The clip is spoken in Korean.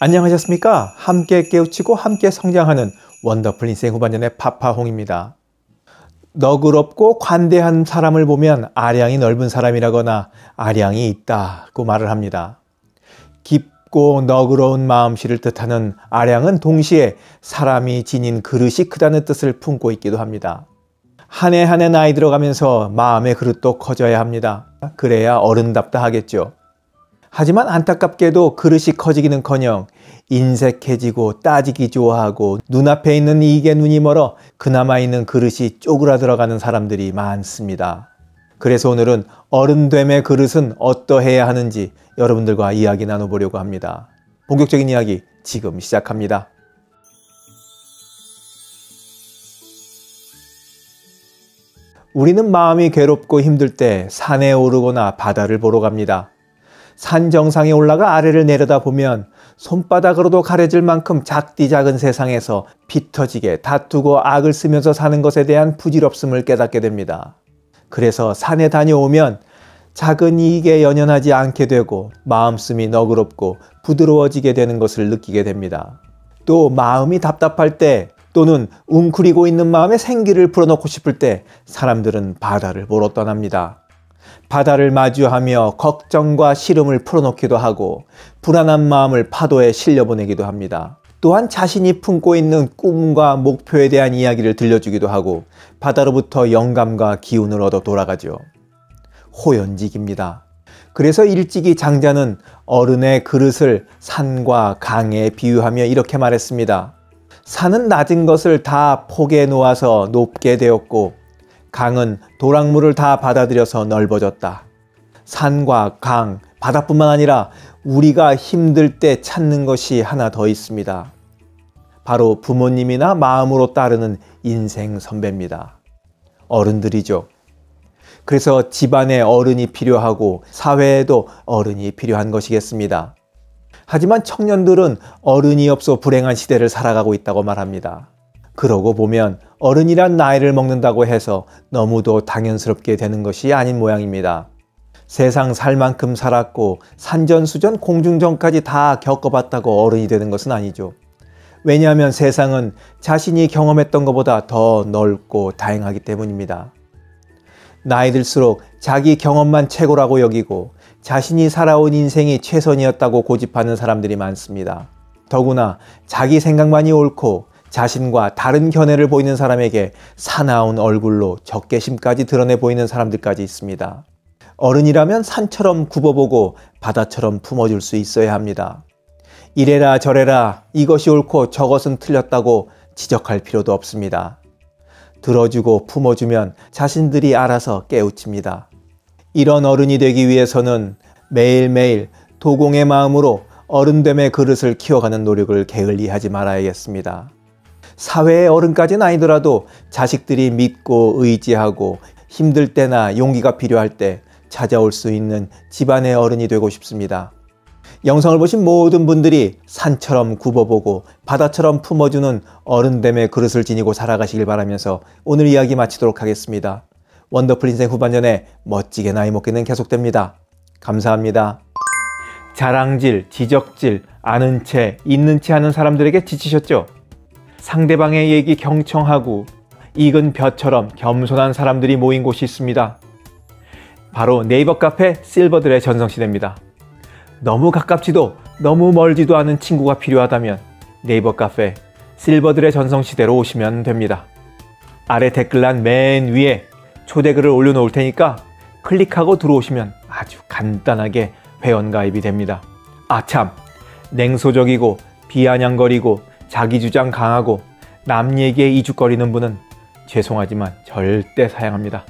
안녕하셨습니까? 함께 깨우치고 함께 성장하는 원더풀 인생 후반년의 파파홍입니다. 너그럽고 관대한 사람을 보면 아량이 넓은 사람이라거나 아량이 있다고 말을 합니다. 깊고 너그러운 마음씨를 뜻하는 아량은 동시에 사람이 지닌 그릇이 크다는 뜻을 품고 있기도 합니다. 한 해 한해 나이 들어가면서 마음의 그릇도 커져야 합니다. 그래야 어른답다 하겠죠. 하지만 안타깝게도 그릇이 커지기는커녕 인색해지고 따지기 좋아하고 눈앞에 있는 이익에 눈이 멀어 그나마 있는 그릇이 쪼그라들어가는 사람들이 많습니다. 그래서 오늘은 어른됨의 그릇은 어떠해야 하는지 여러분들과 이야기 나눠보려고 합니다. 본격적인 이야기 지금 시작합니다. 우리는 마음이 괴롭고 힘들 때 산에 오르거나 바다를 보러 갑니다. 산 정상에 올라가 아래를 내려다 보면 손바닥으로도 가려질 만큼 작디 작은 세상에서 피 터지게 다투고 악을 쓰면서 사는 것에 대한 부질없음을 깨닫게 됩니다. 그래서 산에 다녀오면 작은 이익에 연연하지 않게 되고 마음씀이 너그럽고 부드러워지게 되는 것을 느끼게 됩니다. 또 마음이 답답할 때 또는 웅크리고 있는 마음에 생기를 불어넣고 싶을 때 사람들은 바다를 보러 떠납니다. 바다를 마주하며 걱정과 시름을 풀어놓기도 하고 불안한 마음을 파도에 실려보내기도 합니다. 또한 자신이 품고 있는 꿈과 목표에 대한 이야기를 들려주기도 하고 바다로부터 영감과 기운을 얻어 돌아가죠. 호연직입니다. 그래서 일찍이 장자는 어른의 그릇을 산과 강에 비유하며 이렇게 말했습니다. 산은 낮은 것을 다 포개 놓아서 높게 되었고 강은 도랑물을 다 받아들여서 넓어졌다. 산과 강, 바다뿐만 아니라 우리가 힘들 때 찾는 것이 하나 더 있습니다. 바로 부모님이나 마음으로 따르는 인생 선배입니다. 어른들이죠. 그래서 집안에 어른이 필요하고 사회에도 어른이 필요한 것이겠습니다. 하지만 청년들은 어른이 없어 불행한 시대를 살아가고 있다고 말합니다. 그러고 보면 어른이란 나이를 먹는다고 해서 너무도 당연스럽게 되는 것이 아닌 모양입니다. 세상 살 만큼 살았고 산전수전 공중전까지 다 겪어봤다고 어른이 되는 것은 아니죠. 왜냐하면 세상은 자신이 경험했던 것보다 더 넓고 다양하기 때문입니다. 나이 들수록 자기 경험만 최고라고 여기고 자신이 살아온 인생이 최선이었다고 고집하는 사람들이 많습니다. 더구나 자기 생각만이 옳고 자신과 다른 견해를 보이는 사람에게 사나운 얼굴로 적개심까지 드러내 보이는 사람들까지 있습니다. 어른이라면 산처럼 굽어보고 바다처럼 품어줄 수 있어야 합니다. 이래라 저래라 이것이 옳고 저것은 틀렸다고 지적할 필요도 없습니다. 들어주고 품어주면 자신들이 알아서 깨우칩니다. 이런 어른이 되기 위해서는 매일매일 도공의 마음으로 어른됨의 그릇을 키워가는 노력을 게을리하지 말아야겠습니다. 사회의 어른까지는 아니더라도 자식들이 믿고 의지하고 힘들 때나 용기가 필요할 때 찾아올 수 있는 집안의 어른이 되고 싶습니다. 영상을 보신 모든 분들이 산처럼 굽어보고 바다처럼 품어주는 어른됨의 그릇을 지니고 살아가시길 바라면서 오늘 이야기 마치도록 하겠습니다. 원더풀 인생 후반전에 멋지게 나이 먹기는 계속됩니다. 감사합니다. 자랑질, 지적질, 아는 채, 있는 채 하는 사람들에게 지치셨죠? 상대방의 얘기 경청하고 익은 벼처럼 겸손한 사람들이 모인 곳이 있습니다. 바로 네이버 카페 실버들의 전성시대입니다. 너무 가깝지도 너무 멀지도 않은 친구가 필요하다면 네이버 카페 실버들의 전성시대로 오시면 됩니다. 아래 댓글란 맨 위에 초대글을 올려놓을 테니까 클릭하고 들어오시면 아주 간단하게 회원가입이 됩니다. 아참 냉소적이고 비아냥거리고 자기 주장 강하고 남 얘기에 이죽거리는 분은 죄송하지만 절대 사양합니다.